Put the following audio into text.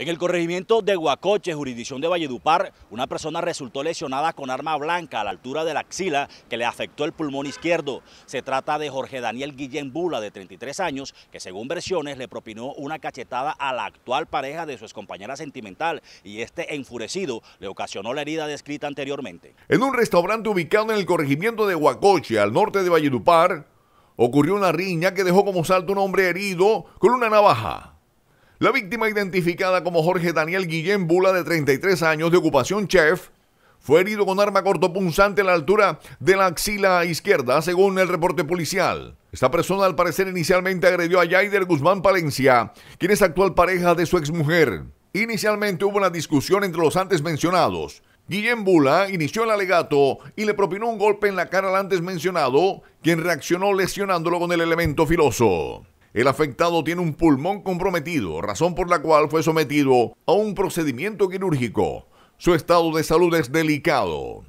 En el corregimiento de Huacoche, jurisdicción de Valledupar, una persona resultó lesionada con arma blanca a la altura de la axila que le afectó el pulmón izquierdo. Se trata de Jorge Daniel Guillén Bula, de 33 años, que según versiones le propinó una cachetada a la actual pareja de su excompañera sentimental y este enfurecido le ocasionó la herida descrita anteriormente. En un restaurante ubicado en el corregimiento de Huacoche, al norte de Valledupar, ocurrió una riña que dejó como salto un hombre herido con una navaja. La víctima, identificada como Jorge Daniel Guillén Bula, de 33 años, de ocupación chef, fue herido con arma cortopunzante a la altura de la axila izquierda, según el reporte policial. Esta persona, al parecer, inicialmente agredió a Yaider Guzmán Palencia, quien es actual pareja de su exmujer. Inicialmente hubo una discusión entre los antes mencionados. Guillén Bula inició el alegato y le propinó un golpe en la cara al antes mencionado, quien reaccionó lesionándolo con el elemento filoso. El afectado tiene un pulmón comprometido, razón por la cual fue sometido a un procedimiento quirúrgico. Su estado de salud es delicado.